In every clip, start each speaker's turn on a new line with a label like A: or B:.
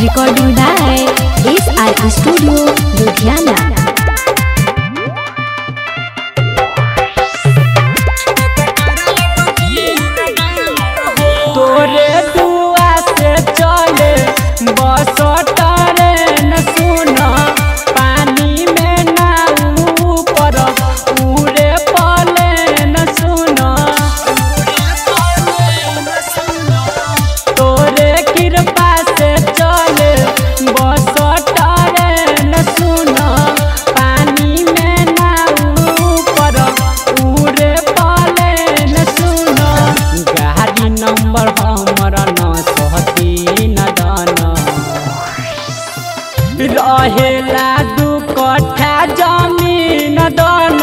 A: Recording by S R studio Ludhiana. रहेला दू कट्ठा ज़मीन दान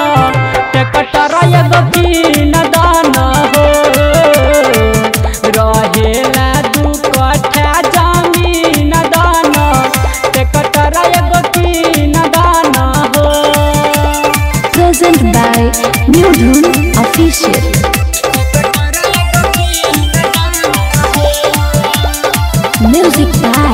A: ट्रैक्टर एगो कीन
B: Dhun Official. Music by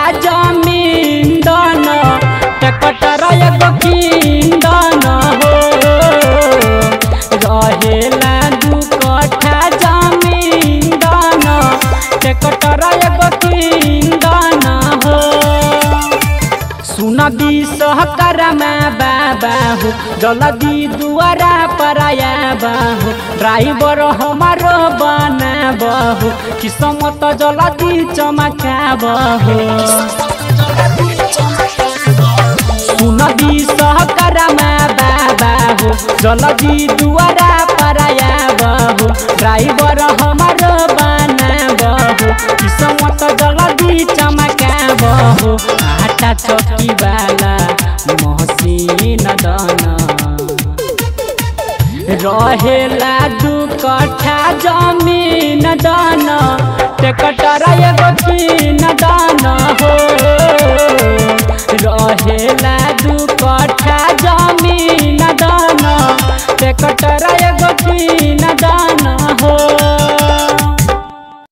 A: सुन सहकरमा बाबा हो। जल्दी दुआरा पर आयाबा ड्राइवर हमारो बनाबहो किस्मत जल्दी चमकाबहो सुन सहकरमा बाबा हो। जल्दी दुआरा पर आयाबहो ड्राइवर हमारो रहेला दू कट्ठा ज़मीन दाना ट्रैक्टर एगो कीन दाना